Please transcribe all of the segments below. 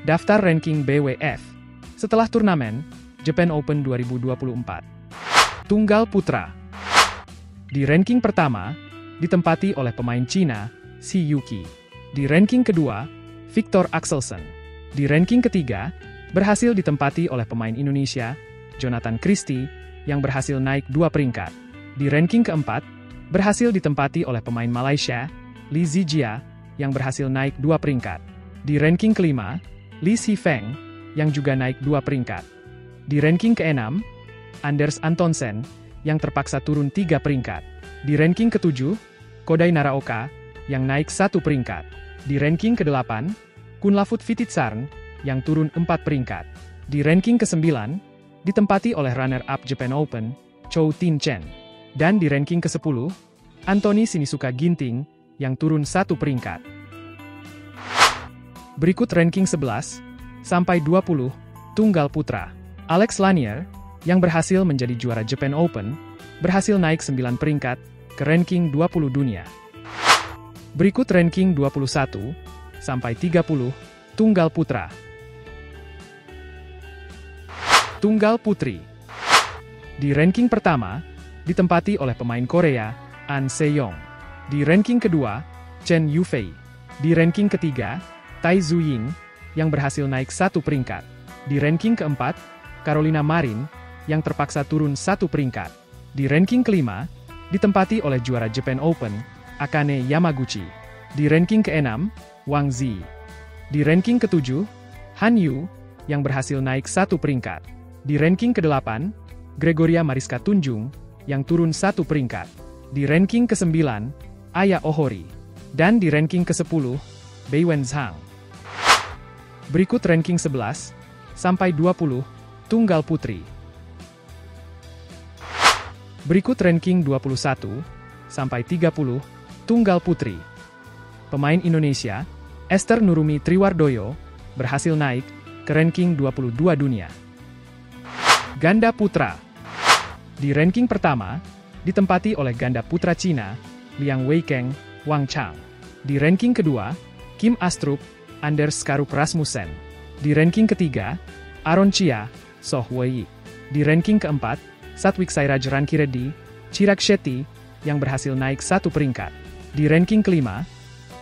Daftar ranking BWF. Setelah turnamen, Japan Open 2024. Tunggal Putra. Di ranking pertama, ditempati oleh pemain Cina, Xi Yuki. Di ranking kedua, Victor Axelsen. Di ranking ketiga, berhasil ditempati oleh pemain Indonesia, Jonathan Christie, yang berhasil naik dua peringkat. Di ranking keempat, berhasil ditempati oleh pemain Malaysia, Li Zijia, yang berhasil naik dua peringkat. Di ranking kelima, Li Feng, yang juga naik dua peringkat. Di ranking keenam, Anders Antonsen, yang terpaksa turun tiga peringkat. Di ranking ketujuh, Kodai Naraoka, yang naik satu peringkat. Di ranking kedelapan, Kunlafut Vititsarn, yang turun empat peringkat. Di ranking kesembilan, ditempati oleh runner-up Japan Open, Chou Tin Chen. Dan di ranking ke-10, Anthony Sinisuka Ginting, yang turun satu peringkat. Berikut ranking 11, sampai 20, Tunggal Putra. Alex Lanier, yang berhasil menjadi juara Japan Open, berhasil naik 9 peringkat ke ranking 20 dunia. Berikut ranking 21, sampai 30, Tunggal Putra. Tunggal Putri. Di ranking pertama, ditempati oleh pemain Korea, An Se-yong. Di ranking kedua, Chen Yufei. Di ranking ketiga, Tai Zuying, yang berhasil naik satu peringkat. Di ranking keempat, Carolina Marin, yang terpaksa turun satu peringkat. Di ranking kelima, ditempati oleh juara Japan Open, Akane Yamaguchi. Di ranking keenam, Wang Zi. Di ranking ketujuh, Han Yu, yang berhasil naik satu peringkat. Di ranking ke-8, Gregoria Mariska Tunjung, yang turun satu peringkat. Di ranking ke-9, Aya Ohori. Dan di ranking ke-10, Bei Wen Zhang. Berikut ranking 11, sampai 20, Tunggal Putri. Berikut ranking 21, sampai 30, Tunggal Putri. Pemain Indonesia, Esther Nurumi Triwardoyo, berhasil naik ke ranking 22 dunia. Ganda Putra Di ranking pertama, ditempati oleh ganda putra Cina, Liang Weikeng, Wang Chang. Di ranking kedua, Kim Astrup, Anders Skarup Rasmussen. Di ranking ketiga, Aaron Chia, Soh Wei. Di ranking keempat, Satwik Sairaj Rankiredi, Chirag Shetty, yang berhasil naik satu peringkat. Di ranking kelima,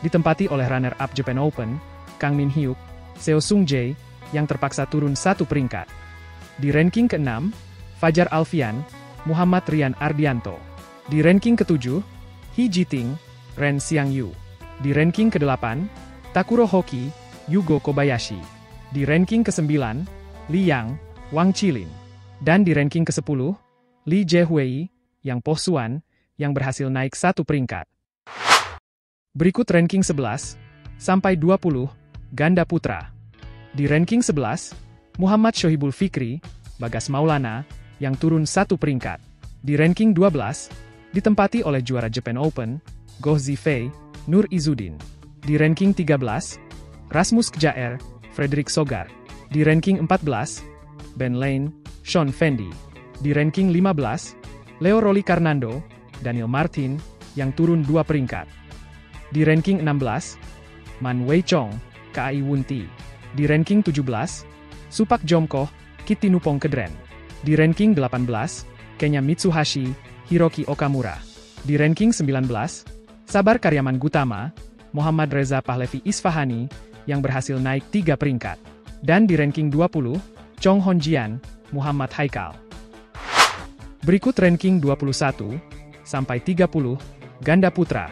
ditempati oleh runner-up Japan Open, Kang Min Hyuk, Seo Sung Jae, yang terpaksa turun satu peringkat. Di ranking ke-6, Fajar Alfian, Muhammad Rian Ardianto. Di ranking ke-7, He Jiting, Ren Xiang Yu. Di ranking ke-8, Takuro Hoki, Yugo Kobayashi. Di ranking ke-9, Li Yang, Wang Chilin. Dan di ranking ke-10, Li Jiehui, Yang Po Suan, yang berhasil naik satu peringkat. Berikut ranking 11, sampai 20, Ganda Putra. Di ranking 11, Muhammad Shohibul Fikri, Bagas Maulana, yang turun satu peringkat. Di ranking 12, ditempati oleh juara Japan Open, Goh Zifei, Nur Izudin. Di ranking 13, Rasmus Kjaer, Frederick Sogar. Di ranking 14, Ben Lane, Sean Fendi. Di ranking 15, Leo Roli Karnando, Daniel Martin, yang turun dua peringkat. Di ranking 16, Man Wei Chong, Kai Wunti. Di ranking 17, Supak Jomko, Kitinupong Kedren. Di ranking 18, Kenya Mitsuhashi, Hiroki Okamura. Di ranking 19, Sabar Karyaman Gutama, Muhammad Reza Pahlevi Isfahani, yang berhasil naik tiga peringkat. Dan di ranking 20, Chong Honjian, Muhammad Haikal. Berikut ranking 21, sampai 30, Ganda Putra.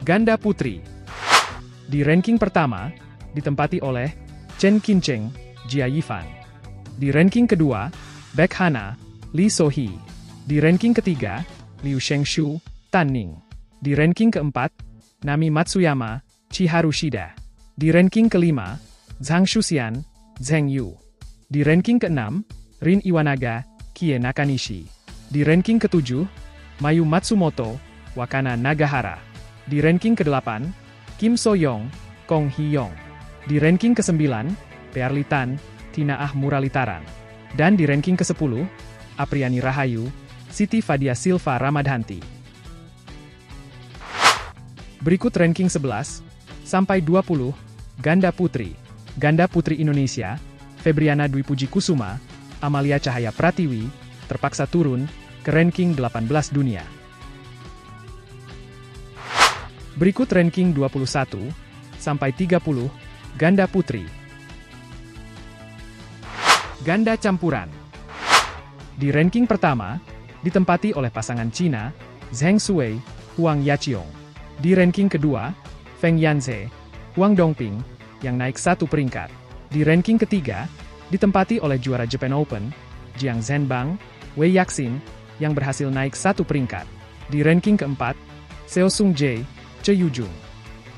Ganda Putri. Di ranking pertama, ditempati oleh Chen Qincheng, Jia Yifan. Di ranking kedua, Beck Hana, Li Sohee. Di ranking ketiga, Liu Shengshu, Tan Ning. Di ranking keempat, Nami Matsuyama, Chiharu Shida. Di ranking kelima, Zhang Shuxian, Zheng Yu. Di ranking keenam, Rin Iwanaga, Kie Nakanishi. Di ranking ketujuh, Mayu Matsumoto, Wakana Nagahara. Di ranking ke-8, Kim So-young, Kong Hee-yong. Di ranking ke-9, Pearly Tan, Tina Ah Muralitaran. Dan di ranking ke-10, Apriani Rahayu, Siti Fadia Silva Ramadhanti. Berikut ranking 11 sampai 20 Ganda Putri. Ganda Putri Indonesia, Febriana Dwi Puji Kusuma, Amalia Cahaya Pratiwi, terpaksa turun ke ranking 18 dunia. Berikut ranking 21 sampai 30 Ganda Putri. Ganda campuran. Di ranking pertama, ditempati oleh pasangan Cina, Zheng Shui, Huang Yaqiong. Di ranking kedua, Feng Yanze, Huang Dongping, yang naik satu peringkat. Di ranking ketiga, ditempati oleh juara Japan Open, Jiang Zhenbang, Wei Yaxin, yang berhasil naik satu peringkat. Di ranking keempat, Seo Sung Jae, Che Yujung.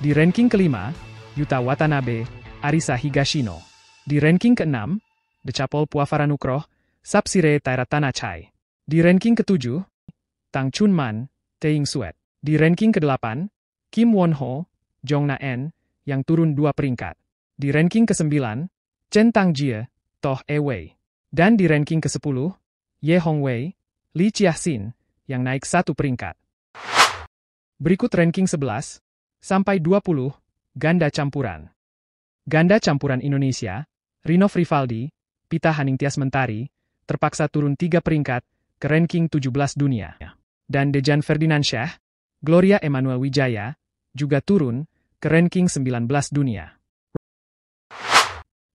Di ranking kelima, Yuta Watanabe, Arisa Higashino. Di ranking keenam, Decapol Puavaranukroh, Sapsire Taira Tanachai. Di ranking ketujuh, Tang Chunman, Teing Suet. Di ranking kedelapan, Kim Won Ho, Jong Na En, yang turun dua peringkat. Di ranking ke-9, Chen Tang Jie, Toh E Wei. Dan di ranking ke-10, Ye Hong Wei, Li Chiaxin, yang naik satu peringkat. Berikut ranking 11 sampai 20 ganda campuran. Ganda campuran Indonesia, Rino Frivaldi, Pita Haningtyas Mentari, terpaksa turun tiga peringkat ke ranking 17 dunia. Dan Dejan Ferdinandsyah, Gloria Emanuel Wijaya, juga turun ke ranking 19 dunia.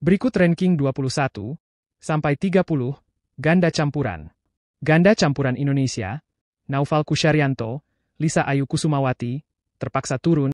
Berikut ranking 21 sampai 30 ganda campuran. Ganda campuran Indonesia, Naufal Kusyarianto, Lisa Ayu Kusumawati, terpaksa turun